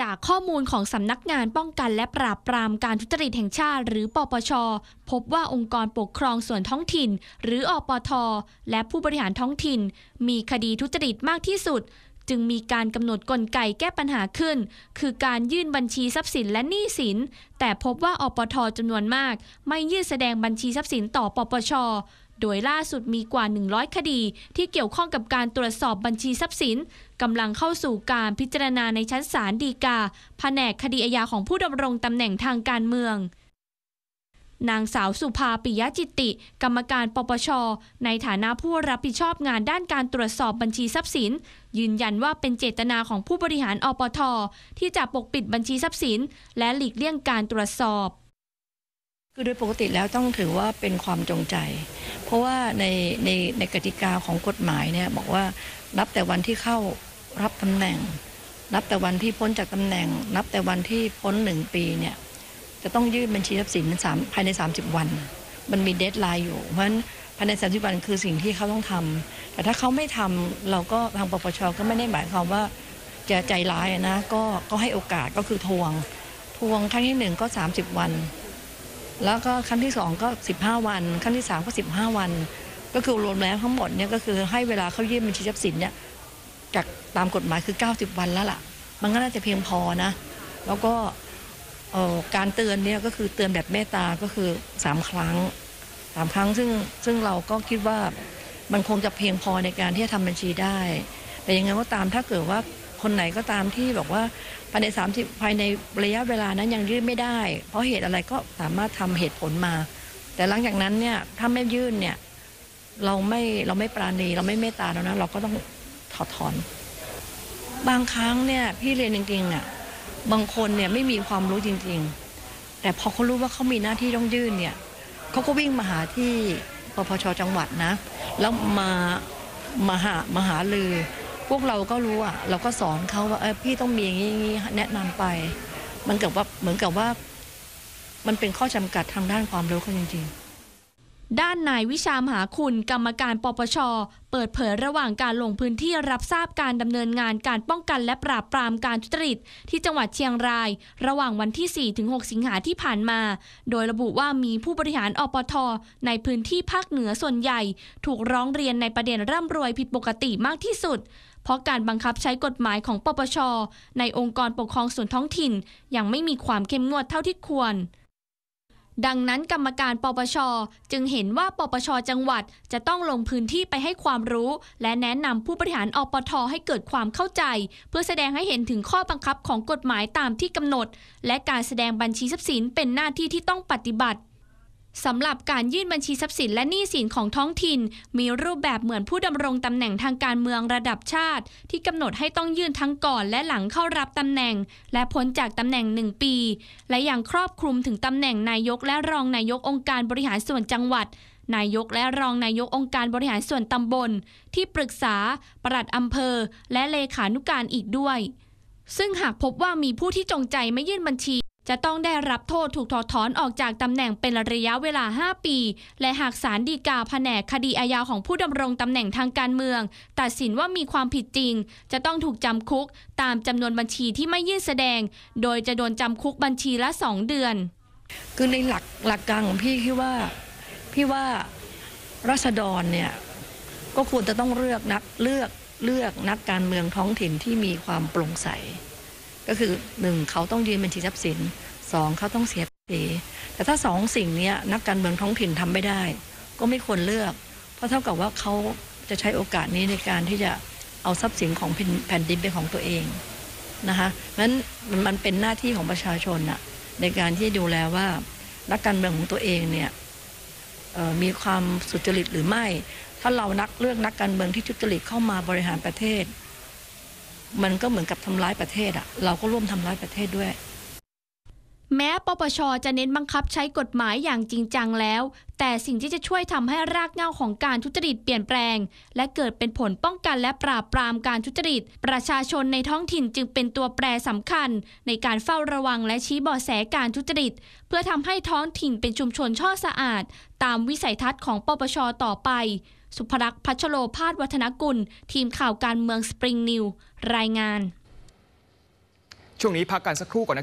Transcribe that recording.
จากข้อมูลของสำนักงานป้องกันและปราบปรามการทุจริตแห่งชาติ หรือปปช พบว่าองค์กรปกครองส่วนท้องถิ่น หรืออปท และผู้บริหารท้องถิ่น มีคดีทุจริตมากที่สุด จึงมีการกำหนดกลไกแก้ปัญหาขึ้น คือการยื่นบัญชีทรัพย์สินและหนี้สิน แต่พบว่าอปทจำนวนมาก ไม่ยื่นแสดงบัญชีทรัพย์สินต่อปปช โดยล่าสุดมีกว่า 100 คดี ที่เกี่ยวข้องกับการตรวจสอบบัญชีทรัพย์สินกำลังเข้าสู่การพิจารณาในชั้นศาลฎีกา แผนกคดีอาญาของผู้ดำรงตำแหน่งทางการเมือง นางสาวสุภาปิยจิตติกรรมการปปช ในฐานะผู้รับผิดชอบงานด้านการตรวจสอบบัญชีทรัพย์สิน ยืนยันว่าเป็นเจตนาของผู้บริหารอปทที่จะปกปิดบัญชีทรัพย์สิน และหลีกเลี่ยงการตรวจสอบ คือโดยปกติแล้วต้องถือว่าเป็นความจงใจ เพราะว่าในในในกติกาของกฎหมายเนี่ยบอกว่านับแต่วันที่เข้ารับตำแหน่ง นับแต่วันที่พ้นจากตำแหน่ง นับแต่วันที่พ้นหนึ่งปีเนี่ยจะต้องยื่นบัญชีทรัพย์สินสามภายใน 30 วัน มันมีเดทไลน์อยู่ เพราะฉะนั้นภายใน 30 วันคือสิ่งที่เขาต้องทำแต่ถ้าเขาไม่ทำเราก็ทางปปชก็ไม่ได้หมายความว่าจะใจร้ายนะก็ก็ให้โอกาสก็คือทวง ทวงครั้งที่หนึ่งก็ 30 วัน แล้วก็ครั้งที่สองก็ 15 วันครั้งที่สามก็ 15 วัน ก็คือรวมแล้วทั้งหมดเนี่ยก็คือให้เวลาเขายื่นบัญชีทรัพย์สินเนี่ยจากตามกฎหมายคือ 90 วันแล้วล่ะ มันก็น่าจะเพียงพอนะ แล้วก็การเตือนเนี่ยก็คือเตือนแบบเมตตาก็คือ 3 ครั้งสามครั้งซึ่งซึ่งเราก็คิดว่ามันคงจะเพียงพอในการที่จะทำบัญชีได้ แต่ยังไงก็ตามถ้าเกิดว่า คนไหนก็ตามที่บอกว่าภายใน 30 ภายในระยะเวลานั้นยังยื่นไม่ได้ เพราะเหตุอะไรก็สามารถทำเหตุผลมา แต่หลังจากนั้นเนี่ยถ้าไม่ยื่นเนี่ยเราไม่เราไม่ปราณีเราไม่เมตตาแล้วนะเราก็ต้องถอดถอน บางครั้งเนี่ยพี่เรียนจริงๆอะบางคนเนี่ยไม่มีความรู้จริง ๆ แต่พอเขารู้ว่าเขามีหน้าที่ต้องยื่นเนี่ยเขาก็วิ่งมาหาที่ปปชจังหวัดนะ แล้วมามาหามาหาลือ พวกเราก็รู้อะเราก็สอนเขาว่าเออพี่ต้องมีอย่างนี้แนะนำไป มันกับว่าเหมือนกับว่า มันเป็นข้อจำกัดทางด้านความรู้เขาจริง ๆ ด้านนายวิชามหาคุณกรรมการปปช เปิดเผยระหว่างการลงพื้นที่รับทราบการดำเนินงานการป้องกันและปราบปรามการทุจริต ที่จังหวัดเชียงราย ระหว่างวันที่ 4-6 สิงหาที่ผ่านมา โดยระบุว่ามีผู้บริหารอปท ในพื้นที่ภาคเหนือส่วนใหญ่ ถูกร้องเรียนในประเด็นร่ำรวยผิดปกติมากที่สุด เพราะการบังคับใช้กฎหมายของปปช ในองค์กรปกครองส่วนท้องถิ่น ยังไม่มีความเข้มงวดเท่าที่ควร ดังนั้นกรรมการปปช จึงเห็นว่าปปชจังหวัดจะต้องลงพื้นที่ไปให้ความรู้ และแนะนำผู้บริหารอปทให้เกิดความเข้าใจ เพื่อแสดงให้เห็นถึงข้อบังคับของกฎหมายตามที่กำหนด และการแสดงบัญชีทรัพย์สินเป็นหน้าที่ที่ต้องปฏิบัติ สำหรับการยื่นบัญชีทรัพย์สินและหนี้สินของท้องถิ่น มีรูปแบบเหมือนผู้ดำรงตำแหน่งทางการเมืองระดับชาติ ที่กำหนดให้ต้องยื่นทั้งก่อนและหลังเข้ารับตำแหน่ง และพ้นจากตำแหน่งหนึ่งปี และยังครอบคลุมถึงตำแหน่งนายกและรองนายกองค์การบริหารส่วนจังหวัด นายกและรองนายกองค์การบริหารส่วนตำบล ที่ปรึกษา ปลัดอำเภอ และเลขานุการอีกด้วย ซึ่งหากพบว่ามีผู้ที่จงใจไม่ยื่นบัญชี จะต้องได้รับโทษถูกถอดถอนออกจากตำแหน่งเป็นระยะเวลา 5 ปี และหากศาลฎีกาแผนกคดีอาญาของผู้ดำรงตำแหน่งทางการเมือง ตัดสินว่ามีความผิดจริง จะต้องถูกจำคุก ตามจำนวนบัญชีที่ไม่ยื่นแสดง โดยจะโดนจำคุกบัญชีละ 2 เดือน คือในหลักหลักการของพี่คิดว่าพี่ว่ารัษฎรเนี่ยก็ควรจะต้องเลือกนักเลือกเลือกนักการเมืองท้องถิ่นที่มีความโปร่งใส ก็คือหนึ่งเขาต้องยืนบัญชีทรัพย์สินสองเขาต้องเสียภาษีแต่ถ้าสองสิ่งนี้นักการเมืองท้องถิ่นทำไม่ได้ ก็ไม่ควรเลือก เพราะเท่ากับว่าเขาจะใช้โอกาสนี้ในการที่จะเอาทรัพย์สินของแผ่นดินเป็นของตัวเองนะคะนั้นมันมันเป็นหน้าที่ของประชาชนอะในการที่ดูแลว่านักการเมืองของตัวเองเนี่ยมีความสุจริตหรือไม่ ถ้าเรานักเลือกนักการเมืองที่ทุจริตเข้ามาบริหารประเทศ มันก็เหมือนกับทำร้ายประเทศอะเราก็ร่วมทำร้ายประเทศด้วย แม้ปปชจะเน้นบังคับใช้กฎหมายอย่างจริงจังแล้ว แต่สิ่งที่จะช่วยทำให้รากเหง้าของการทุจริตเปลี่ยนแปลง และเกิดเป็นผลป้องกันและปราบปรามการทุจริต ประชาชนในท้องถิ่นจึงเป็นตัวแปรสำคัญ ในการเฝ้าระวังและชี้เบาะแสการทุจริต เพื่อทำให้ท้องถิ่นเป็นชุมชนช่อสะอาด ตามวิสัยทัศน์ของปปชต่อไป สุภรักษ์พัชโลพาดวัฒนกุล ทีมข่าวการเมืองสปริงนิวรายงาน ช่วงนี้พักกันสักครู่ก่อนนะ